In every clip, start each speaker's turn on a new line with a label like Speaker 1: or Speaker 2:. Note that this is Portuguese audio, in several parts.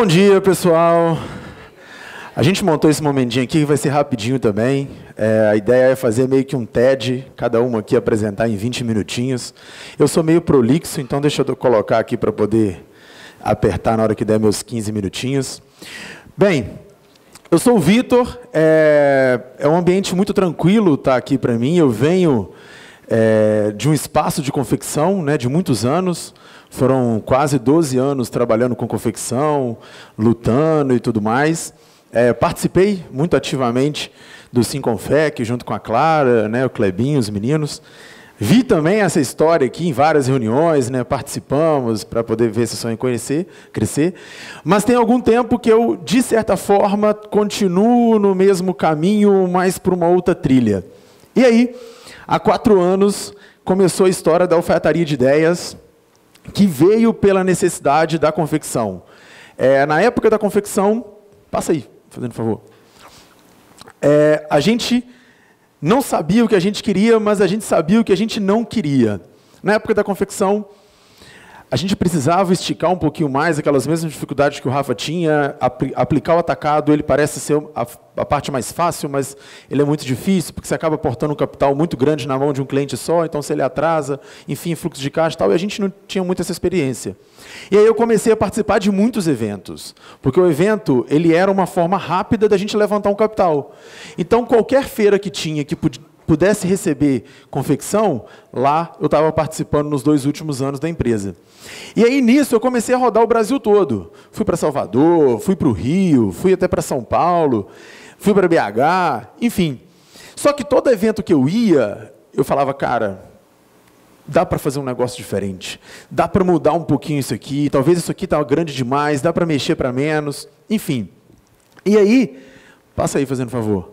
Speaker 1: Bom dia, pessoal. A gente montou esse momentinho aqui, vai ser rapidinho também. É, a ideia é fazer meio que um TED, cada um aqui apresentar em 20 minutinhos. Eu sou meio prolixo, então deixa eu colocar aqui para poder apertar na hora que der meus 15 minutinhos. Bem, eu sou o Vitor, é, é, um ambiente muito tranquilo estar tá aqui para mim. Eu venho é, de um espaço de confecção né, de muitos anos. Foram quase 12 anos trabalhando com confecção, lutando e tudo mais. É, participei muito ativamente do Sim Confec, junto com a Clara, né, o Clebinho, os meninos. Vi também essa história aqui em várias reuniões, né, participamos para poder ver esse sonho conhecer, crescer. Mas tem algum tempo que eu, de certa forma, continuo no mesmo caminho, mas por uma outra trilha. E aí, há quatro anos, começou a história da alfaiataria de ideias, que veio pela necessidade da confecção. É, na época da confecção, passa aí, fazendo favor. É, a gente não sabia o que a gente queria, mas a gente sabia o que a gente não queria. Na época da confecção, a gente precisava esticar um pouquinho mais aquelas mesmas dificuldades que o Rafa tinha. aplicar o atacado, ele parece ser a, parte mais fácil, mas ele é muito difícil, porque você acaba portando um capital muito grande na mão de um cliente só, então se ele atrasa, enfim, fluxo de caixa e tal, e a gente não tinha muita essa experiência. E aí eu comecei a participar de muitos eventos, porque o evento ele era uma forma rápida da gente levantar um capital. Então, qualquer feira que tinha que pudesse receber confecção, lá eu estava participando nos dois últimos anos da empresa. E aí nisso eu comecei a rodar o Brasil todo. Fui para Salvador, fui para o Rio, fui até para São Paulo, fui para BH, enfim. Só que todo evento que eu ia, eu falava, cara, dá para fazer um negócio diferente, dá para mudar um pouquinho isso aqui, talvez isso aqui está grande demais, dá para mexer para menos, enfim. E aí, passa aí fazendo favor.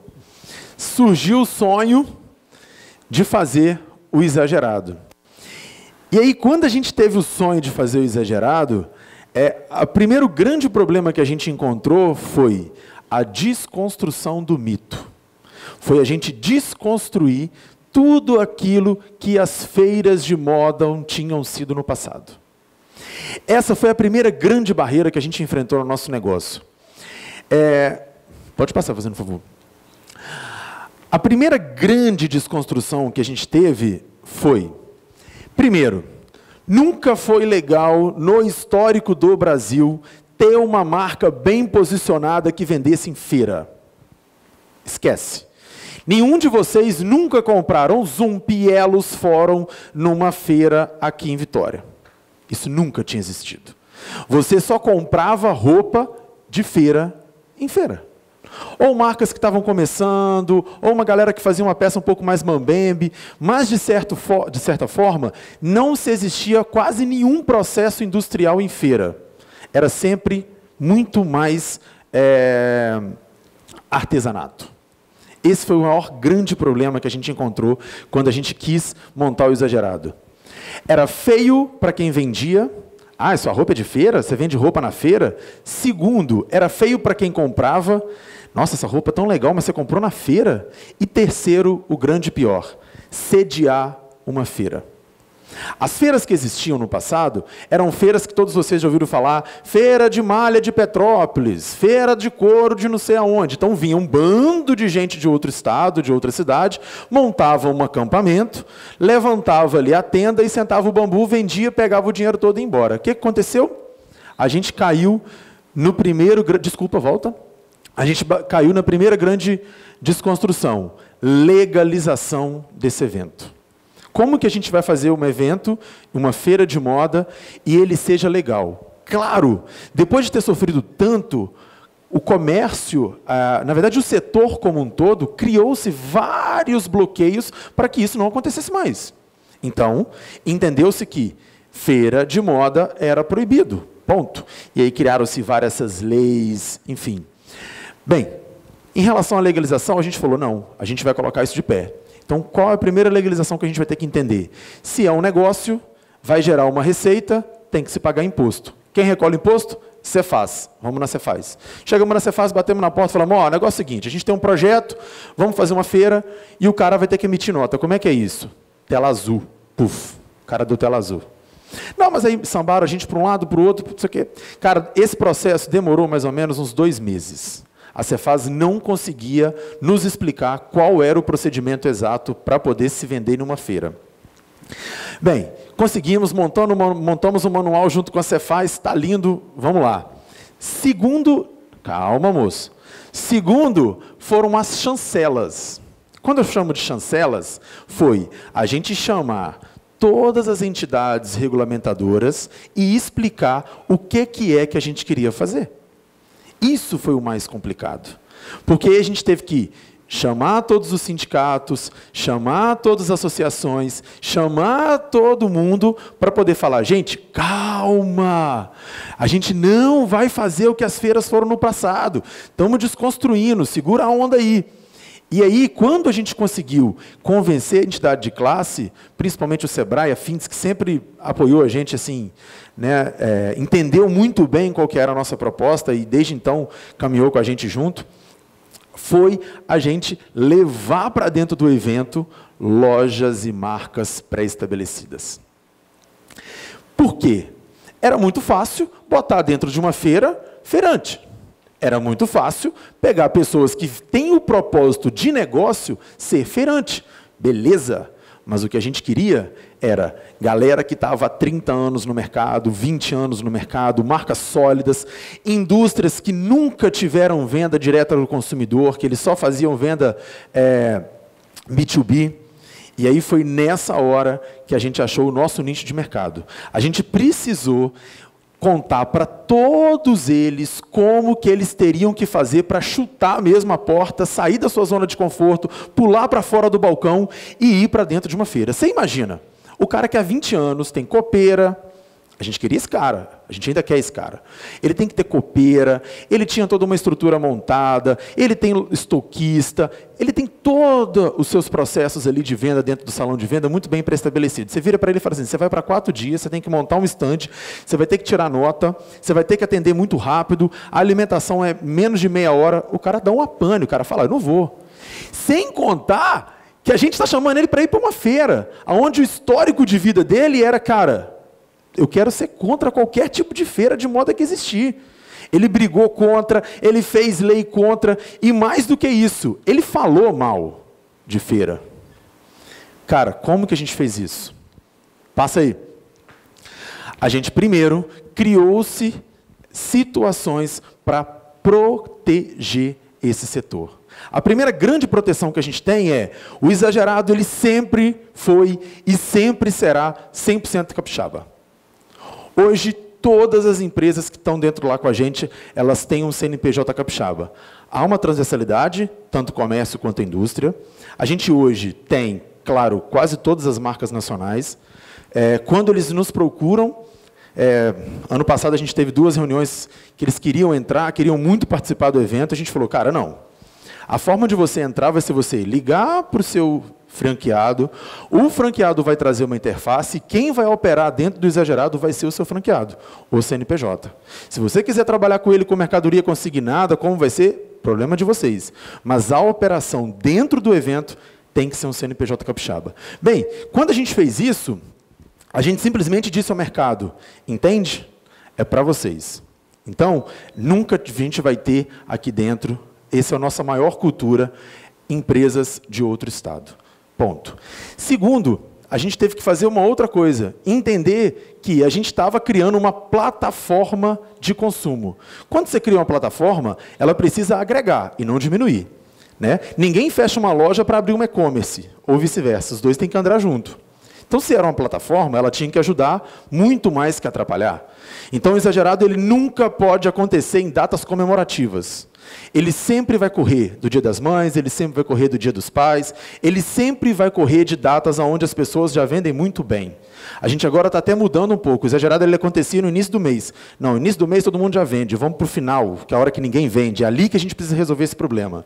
Speaker 1: Surgiu o sonho de fazer o exagerado. E aí, quando a gente teve o sonho de fazer o exagerado, é, o primeiro grande problema que a gente encontrou foi a desconstrução do mito. Foi a gente desconstruir tudo aquilo que as feiras de moda tinham sido no passado. Essa foi a primeira grande barreira que a gente enfrentou no nosso negócio. É, pode passar, fazendo favor. A primeira grande desconstrução que a gente teve foi Primeiro, nunca foi legal no histórico do Brasil ter uma marca bem posicionada que vendesse em feira. Esquece. Nenhum de vocês nunca compraram Zoom Pielos Fórum numa feira aqui em Vitória. Isso nunca tinha existido. Você só comprava roupa de feira em feira. Ou marcas que estavam começando, ou uma galera que fazia uma peça um pouco mais mambembe, mas de, certo, de certa forma, não se existia quase nenhum processo industrial em feira. Era sempre muito mais é, artesanato. Esse foi o maior grande problema que a gente encontrou quando a gente quis montar o exagerado. Era feio para quem vendia. Ah, sua roupa é de feira? Você vende roupa na feira? Segundo, era feio para quem comprava. Nossa, essa roupa é tão legal, mas você comprou na feira. E terceiro, o grande pior, sediar uma feira. As feiras que existiam no passado eram feiras que todos vocês já ouviram falar, feira de malha de Petrópolis, feira de couro de não sei aonde. Então vinha um bando de gente de outro estado, de outra cidade, montava um acampamento, levantava ali a tenda e sentava o bambu, vendia, pegava o dinheiro todo e ia embora. O que aconteceu? A gente caiu no primeiro, desculpa, volta a gente caiu na primeira grande desconstrução, legalização desse evento. Como que a gente vai fazer um evento, uma feira de moda, e ele seja legal? Claro, depois de ter sofrido tanto, o comércio, na verdade o setor como um todo, criou-se vários bloqueios para que isso não acontecesse mais. Então, entendeu-se que feira de moda era proibido, ponto. E aí criaram-se várias essas leis, enfim. Bem, em relação à legalização, a gente falou, não, a gente vai colocar isso de pé. Então, qual é a primeira legalização que a gente vai ter que entender? Se é um negócio, vai gerar uma receita, tem que se pagar imposto. Quem recolhe imposto? Cefaz. Vamos na Cefaz. Chegamos na Cefaz, batemos na porta falamos, ó, oh, negócio é o seguinte, a gente tem um projeto, vamos fazer uma feira, e o cara vai ter que emitir nota. Como é que é isso? Tela azul. Puf. Cara deu tela azul. Não, mas aí sambaram a gente para um lado, para o outro, não sei o quê. Cara, esse processo demorou mais ou menos uns dois meses. A Cefaz não conseguia nos explicar qual era o procedimento exato para poder se vender numa feira. Bem, conseguimos, montamos o um manual junto com a Cefaz, está lindo, vamos lá. Segundo, calma moço. Segundo, foram as chancelas. Quando eu chamo de chancelas, foi a gente chamar todas as entidades regulamentadoras e explicar o que, que é que a gente queria fazer. Isso foi o mais complicado. Porque a gente teve que chamar todos os sindicatos, chamar todas as associações, chamar todo mundo para poder falar, gente, calma. A gente não vai fazer o que as feiras foram no passado. Estamos desconstruindo, segura a onda aí. E aí, quando a gente conseguiu convencer a entidade de classe, principalmente o Sebrae, a Fins, que sempre apoiou a gente, assim, né, é, entendeu muito bem qual que era a nossa proposta e desde então caminhou com a gente junto, foi a gente levar para dentro do evento lojas e marcas pré-estabelecidas. Por quê? Era muito fácil botar dentro de uma feira feirante. Era muito fácil pegar pessoas que têm o propósito de negócio ser feirante. Beleza, mas o que a gente queria era galera que estava há 30 anos no mercado, 20 anos no mercado, marcas sólidas, indústrias que nunca tiveram venda direta ao consumidor, que eles só faziam venda é, B2B. E aí foi nessa hora que a gente achou o nosso nicho de mercado. A gente precisou contar para todos eles como que eles teriam que fazer para chutar mesmo a porta, sair da sua zona de conforto, pular para fora do balcão e ir para dentro de uma feira. Você imagina, o cara que há 20 anos tem copeira, a gente queria esse cara, a gente ainda quer esse cara. Ele tem que ter copeira, ele tinha toda uma estrutura montada, ele tem estoquista, ele tem todos os seus processos ali de venda dentro do salão de venda muito bem pré-estabelecidos. Você vira para ele e fala assim: você vai para quatro dias, você tem que montar um estande, você vai ter que tirar nota, você vai ter que atender muito rápido, a alimentação é menos de meia hora. O cara dá um apane, o cara fala: eu não vou. Sem contar que a gente está chamando ele para ir para uma feira, onde o histórico de vida dele era, cara, eu quero ser contra qualquer tipo de feira de moda que existir. Ele brigou contra, ele fez lei contra, e mais do que isso, ele falou mal de feira. Cara, como que a gente fez isso? Passa aí. A gente primeiro criou-se situações para proteger esse setor. A primeira grande proteção que a gente tem é o exagerado, ele sempre foi e sempre será 100% capixaba. Hoje, todas as empresas que estão dentro lá com a gente, elas têm um CNPJ capixaba. Há uma transversalidade, tanto comércio quanto indústria. A gente hoje tem, claro, quase todas as marcas nacionais. É, quando eles nos procuram, é, ano passado a gente teve duas reuniões que eles queriam entrar, queriam muito participar do evento. A gente falou, cara, não. A forma de você entrar vai ser você ligar para o seu franqueado. O franqueado vai trazer uma interface, quem vai operar dentro do exagerado vai ser o seu franqueado, o CNPJ. Se você quiser trabalhar com ele com mercadoria consignada, como vai ser? Problema de vocês. Mas a operação dentro do evento tem que ser um CNPJ capixaba. Bem, quando a gente fez isso, a gente simplesmente disse ao mercado: entende? É para vocês. Então, nunca a gente vai ter aqui dentro, essa é a nossa maior cultura, empresas de outro estado. Ponto. Segundo, a gente teve que fazer uma outra coisa, entender que a gente estava criando uma plataforma de consumo. Quando você cria uma plataforma, ela precisa agregar e não diminuir. Né? Ninguém fecha uma loja para abrir um e-commerce, ou vice-versa, os dois têm que andar junto. Então, se era uma plataforma, ela tinha que ajudar muito mais que atrapalhar. Então, o exagerado ele nunca pode acontecer em datas comemorativas. Ele sempre vai correr do Dia das Mães, ele sempre vai correr do Dia dos Pais, ele sempre vai correr de datas onde as pessoas já vendem muito bem. A gente agora está até mudando um pouco. O exagerado ele acontecia no início do mês. Não, no início do mês todo mundo já vende. Vamos para o final, que é a hora que ninguém vende. É ali que a gente precisa resolver esse problema.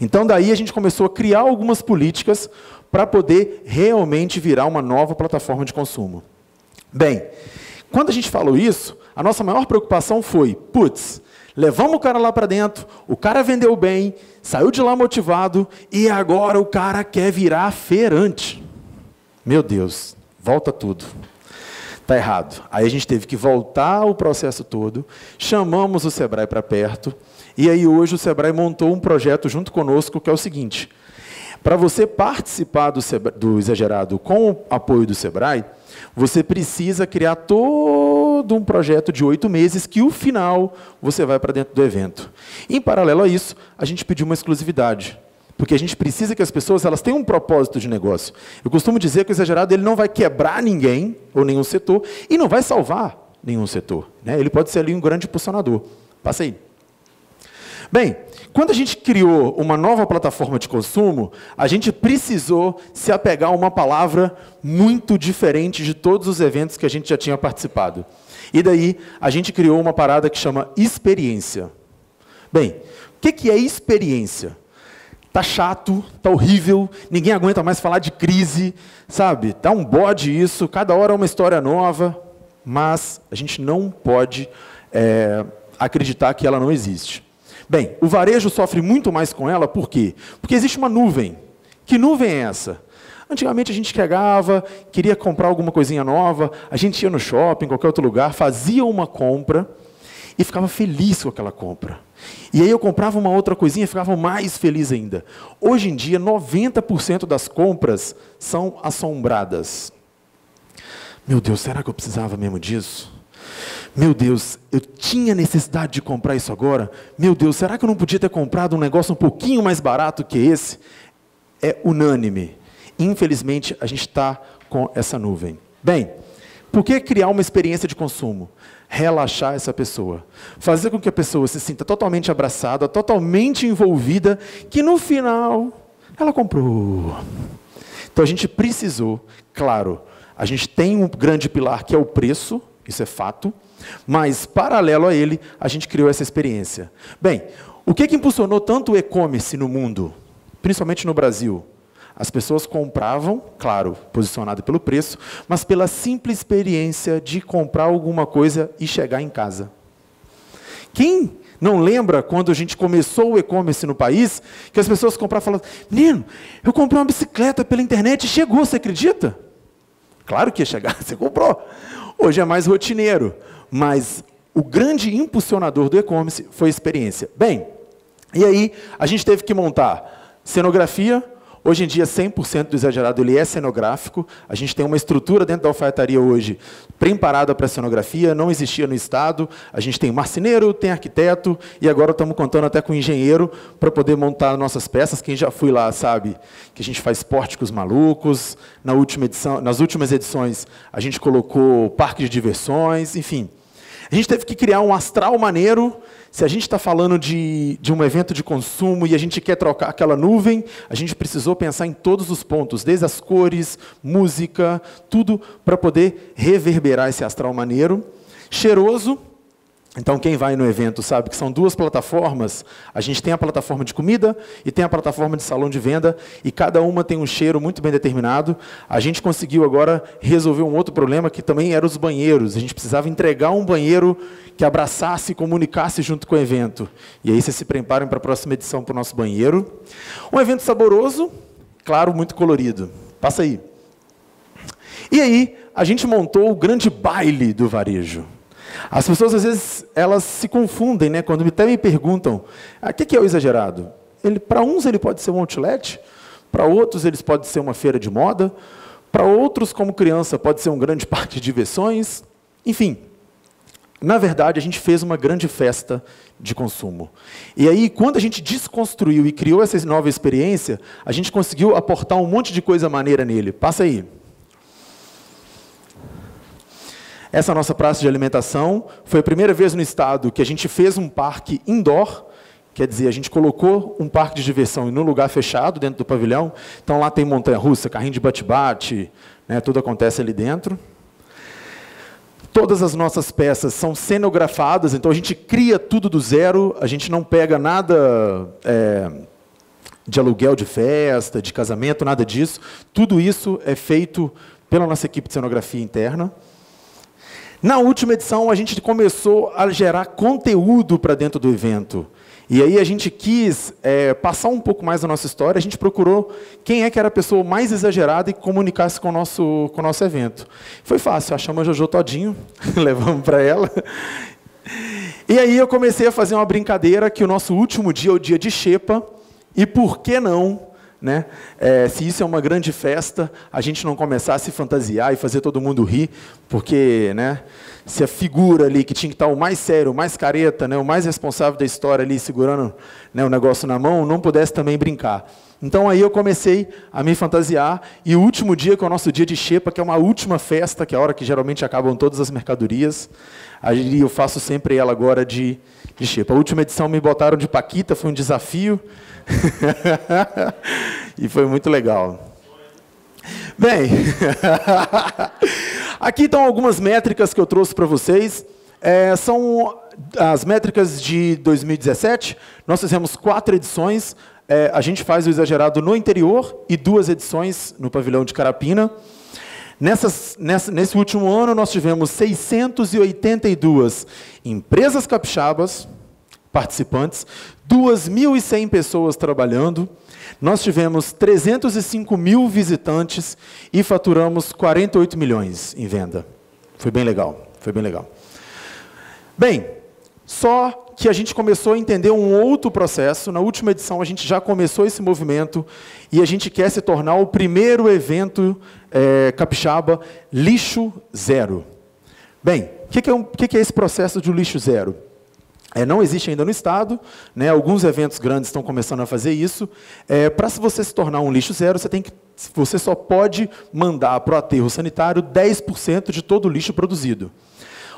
Speaker 1: Então, daí a gente começou a criar algumas políticas para poder realmente virar uma nova plataforma de consumo. Bem, quando a gente falou isso, a nossa maior preocupação foi, putz, levamos o cara lá para dentro, o cara vendeu bem, saiu de lá motivado e agora o cara quer virar feirante. Meu Deus, volta tudo. Está errado. Aí a gente teve que voltar o processo todo, chamamos o Sebrae para perto, e aí hoje o Sebrae montou um projeto junto conosco que é o seguinte: para você participar do, do exagerado com o apoio do Sebrae, você precisa criar todo um projeto de oito meses que, o final, você vai para dentro do evento. Em paralelo a isso, a gente pediu uma exclusividade. Porque a gente precisa que as pessoas elas tenham um propósito de negócio. Eu costumo dizer que o exagerado ele não vai quebrar ninguém ou nenhum setor e não vai salvar nenhum setor. Né? Ele pode ser ali um grande impulsionador. Passa aí. Bem, quando a gente criou uma nova plataforma de consumo, a gente precisou se apegar a uma palavra muito diferente de todos os eventos que a gente já tinha participado. E daí a gente criou uma parada que chama experiência. Bem, o que é experiência? Tá chato, tá horrível, ninguém aguenta mais falar de crise, sabe? Tá um bode isso, cada hora é uma história nova, mas a gente não pode é, acreditar que ela não existe. Bem, o varejo sofre muito mais com ela, por quê? Porque existe uma nuvem. Que nuvem é essa? Antigamente a gente chegava, queria comprar alguma coisinha nova, a gente ia no shopping, em qualquer outro lugar, fazia uma compra e ficava feliz com aquela compra. E aí eu comprava uma outra coisinha e ficava mais feliz ainda. Hoje em dia, 90% das compras são assombradas. Meu Deus, será que eu precisava mesmo disso? Meu Deus, eu tinha necessidade de comprar isso agora? Meu Deus, será que eu não podia ter comprado um negócio um pouquinho mais barato que esse? É unânime. Infelizmente, a gente está com essa nuvem. Bem, por que criar uma experiência de consumo? relaxar essa pessoa. Fazer com que a pessoa se sinta totalmente abraçada, totalmente envolvida, que no final ela comprou. Então a gente precisou, claro, a gente tem um grande pilar que é o preço, isso é fato, mas paralelo a ele, a gente criou essa experiência. Bem, o que, que impulsionou tanto o e-commerce no mundo, principalmente no Brasil? As pessoas compravam, claro, posicionado pelo preço, mas pela simples experiência de comprar alguma coisa e chegar em casa. Quem não lembra quando a gente começou o e-commerce no país, que as pessoas compravam e falavam, menino, eu comprei uma bicicleta pela internet e chegou, você acredita? Claro que ia chegar, você comprou. Hoje é mais rotineiro, mas o grande impulsionador do e-commerce foi a experiência. Bem, e aí a gente teve que montar cenografia, Hoje em dia, 100% do exagerado ele é cenográfico. A gente tem uma estrutura dentro da alfaiataria hoje preparada para a cenografia, não existia no Estado. A gente tem marceneiro, tem arquiteto, e agora estamos contando até com engenheiro para poder montar nossas peças. Quem já foi lá sabe que a gente faz pórticos malucos. Na última edição, nas últimas edições, a gente colocou parque de diversões, enfim. A gente teve que criar um astral maneiro se a gente está falando de, de um evento de consumo e a gente quer trocar aquela nuvem, a gente precisou pensar em todos os pontos, desde as cores, música, tudo para poder reverberar esse astral maneiro. Cheiroso, então, quem vai no evento sabe que são duas plataformas. A gente tem a plataforma de comida e tem a plataforma de salão de venda, e cada uma tem um cheiro muito bem determinado. A gente conseguiu agora resolver um outro problema que também era os banheiros. A gente precisava entregar um banheiro que abraçasse e comunicasse junto com o evento. E aí vocês se preparem para a próxima edição para o nosso banheiro. Um evento saboroso, claro, muito colorido. Passa aí. E aí, a gente montou o grande baile do varejo. As pessoas às vezes elas se confundem, né? Quando até me perguntam, ah, o que é o exagerado? Ele, para uns ele pode ser um outlet, para outros eles pode ser uma feira de moda, para outros como criança pode ser um grande parque de diversões, enfim. Na verdade, a gente fez uma grande festa de consumo. E aí, quando a gente desconstruiu e criou essa nova experiência, a gente conseguiu aportar um monte de coisa maneira nele. Passa aí. Essa nossa praça de alimentação foi a primeira vez no estado que a gente fez um parque indoor, quer dizer, a gente colocou um parque de diversão no lugar fechado, dentro do pavilhão. Então lá tem montanha-russa, carrinho de bate-bate, né, tudo acontece ali dentro. Todas as nossas peças são cenografadas, então a gente cria tudo do zero, a gente não pega nada é, de aluguel de festa, de casamento, nada disso. Tudo isso é feito pela nossa equipe de cenografia interna. Na última edição, a gente começou a gerar conteúdo para dentro do evento. E aí a gente quis é, passar um pouco mais da nossa história, a gente procurou quem é que era a pessoa mais exagerada e comunicasse com o nosso, com o nosso evento. Foi fácil, achamos a Jojo Todinho, levamos para ela. E aí eu comecei a fazer uma brincadeira que o nosso último dia é o dia de Xepa, e por que não né? É, se isso é uma grande festa, a gente não começar a se fantasiar e fazer todo mundo rir, porque né, se a figura ali que tinha que estar o mais sério, o mais careta, né, o mais responsável da história ali, segurando né, o negócio na mão, não pudesse também brincar. Então aí eu comecei a me fantasiar, e o último dia, que é o nosso dia de Xepa, que é uma última festa, que é a hora que geralmente acabam todas as mercadorias, aí eu faço sempre ela agora de, de Xepa. A última edição me botaram de Paquita, foi um desafio, e foi muito legal. Bem, aqui estão algumas métricas que eu trouxe para vocês. É, são as métricas de 2017. Nós fizemos quatro edições. É, a gente faz o exagerado no interior e duas edições no pavilhão de Carapina. Nessas, nessa, nesse último ano, nós tivemos 682 empresas capixabas participantes, 2.100 pessoas trabalhando, nós tivemos 305 mil visitantes e faturamos 48 milhões em venda. Foi bem legal, foi bem legal. Bem, só que a gente começou a entender um outro processo. Na última edição, a gente já começou esse movimento e a gente quer se tornar o primeiro evento é, capixaba lixo zero. Bem, o que, que, é um, que, é esse processo de lixo zero? É, não existe ainda no Estado, né, alguns eventos grandes estão começando a fazer isso. É, Para você se tornar um lixo zero, você, tem que, você só pode mandar para o aterro sanitário 10% de todo o lixo produzido.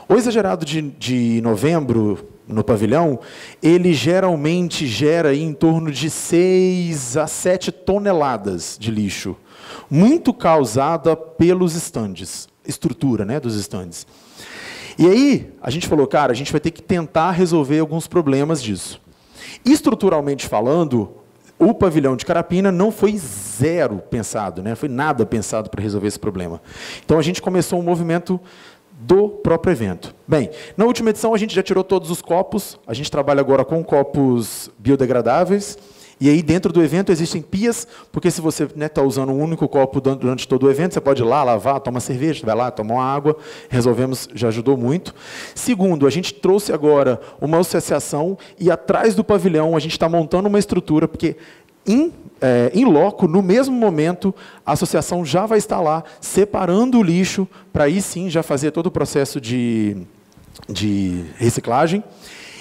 Speaker 1: O exagerado de, de novembro no pavilhão, ele geralmente gera em torno de 6 a 7 toneladas de lixo, muito causada pelos estandes, estrutura né, dos estandes. E aí, a gente falou, cara, a gente vai ter que tentar resolver alguns problemas disso. Estruturalmente falando, o pavilhão de Carapina não foi zero pensado, né? foi nada pensado para resolver esse problema. Então a gente começou um movimento do próprio evento. Bem, na última edição a gente já tirou todos os copos, a gente trabalha agora com copos biodegradáveis. E aí, dentro do evento, existem pias, porque se você está né, tá usando um único copo durante todo o evento, você pode ir lá, lavar, tomar cerveja, vai lá, tomar uma água. Resolvemos, já ajudou muito. Segundo, a gente trouxe agora uma associação e atrás do pavilhão a gente está montando uma estrutura, porque em, é, em loco, no mesmo momento, a associação já vai estar lá, separando o lixo, para aí sim já fazer todo o processo de, de reciclagem.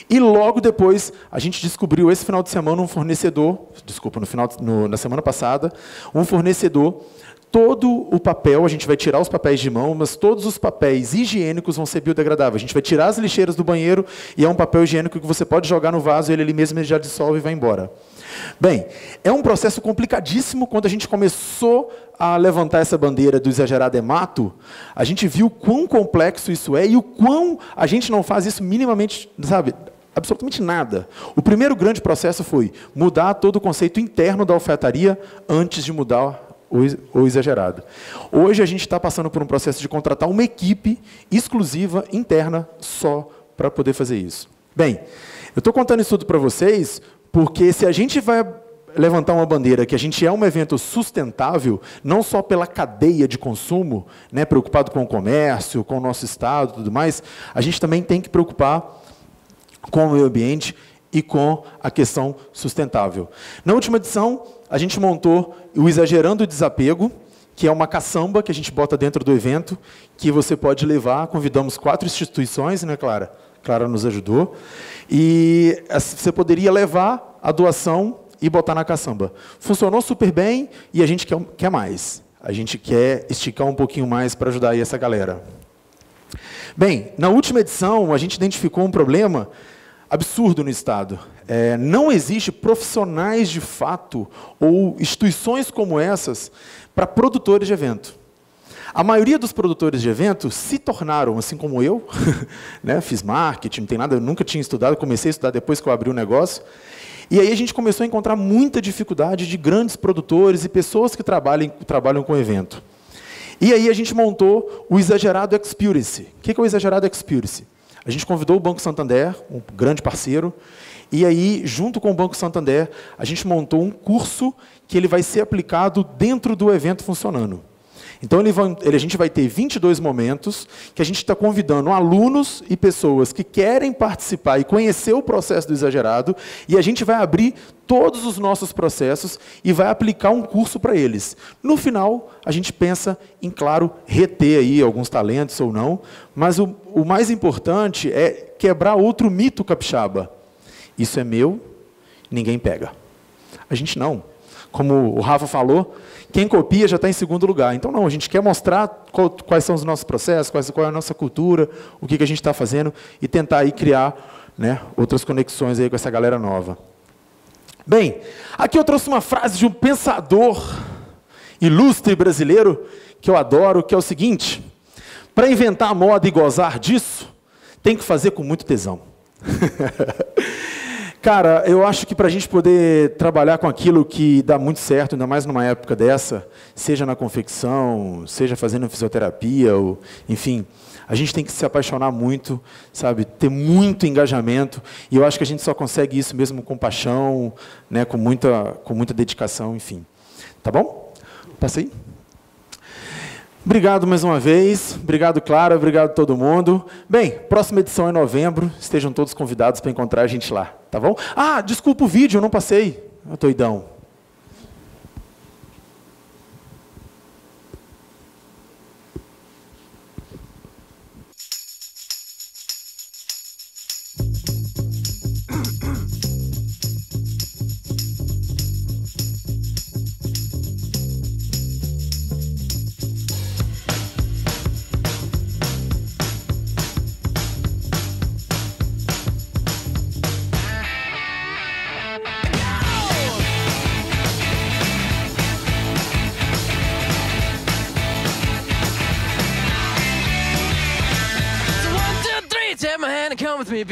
Speaker 1: E logo depois, a gente descobriu esse final de semana um fornecedor, desculpa, no final, no, na semana passada, um fornecedor todo o papel, a gente vai tirar os papéis de mão, mas todos os papéis higiênicos vão ser biodegradáveis. A gente vai tirar as lixeiras do banheiro e é um papel higiênico que você pode jogar no vaso e ele ali mesmo já dissolve e vai embora. Bem, é um processo complicadíssimo. Quando a gente começou a levantar essa bandeira do exagerado é mato, a gente viu quão complexo isso é e o quão a gente não faz isso minimamente, sabe, absolutamente nada. O primeiro grande processo foi mudar todo o conceito interno da alfaiataria antes de mudar o exagerado. Hoje a gente está passando por um processo de contratar uma equipe exclusiva interna só para poder fazer isso. Bem, eu estou contando isso tudo para vocês porque se a gente vai levantar uma bandeira que a gente é um evento sustentável, não só pela cadeia de consumo, né, preocupado com o comércio, com o nosso estado, tudo mais, a gente também tem que preocupar com o meio ambiente e com a questão sustentável. Na última edição, a gente montou o Exagerando o Desapego, que é uma caçamba que a gente bota dentro do evento, que você pode levar. Convidamos quatro instituições, né, Clara? Clara nos ajudou. E você poderia levar a doação e botar na caçamba. Funcionou super bem e a gente quer, quer mais. A gente quer esticar um pouquinho mais para ajudar aí essa galera. Bem, na última edição, a gente identificou um problema absurdo no Estado. É, não existe profissionais de fato ou instituições como essas para produtores de evento. A maioria dos produtores de evento se tornaram, assim como eu, né, fiz marketing, não tem nada, nunca tinha estudado, comecei a estudar depois que eu abri o negócio. E aí a gente começou a encontrar muita dificuldade de grandes produtores e pessoas que trabalham, trabalham com evento. E aí a gente montou o Exagerado Experience. O que é o Exagerado Experience? A gente convidou o Banco Santander, um grande parceiro, e aí, junto com o Banco Santander, a gente montou um curso que ele vai ser aplicado dentro do evento funcionando. Então, ele vai, ele, a gente vai ter 22 momentos que a gente está convidando alunos e pessoas que querem participar e conhecer o processo do exagerado, e a gente vai abrir todos os nossos processos e vai aplicar um curso para eles. No final, a gente pensa em, claro, reter aí alguns talentos ou não, mas o, o mais importante é quebrar outro mito capixaba. Isso é meu, ninguém pega. A gente não. Como o Rafa falou, quem copia já está em segundo lugar. Então, não, a gente quer mostrar qual, quais são os nossos processos, quais, qual é a nossa cultura, o que, que a gente está fazendo e tentar aí criar né, outras conexões aí com essa galera nova. Bem, aqui eu trouxe uma frase de um pensador ilustre brasileiro que eu adoro, que é o seguinte: para inventar moda e gozar disso, tem que fazer com muito tesão. Cara, eu acho que para a gente poder trabalhar com aquilo que dá muito certo, ainda mais numa época dessa, seja na confecção, seja fazendo fisioterapia, ou, enfim, a gente tem que se apaixonar muito, sabe, ter muito engajamento. E eu acho que a gente só consegue isso mesmo com paixão, né, com muita, com muita dedicação, enfim. Tá bom? Passa aí. Obrigado mais uma vez. Obrigado, Clara. Obrigado todo mundo. Bem, próxima edição é em novembro. Estejam todos convidados para encontrar a gente lá, tá bom? Ah, desculpa o vídeo, eu não passei. Eu tô idão.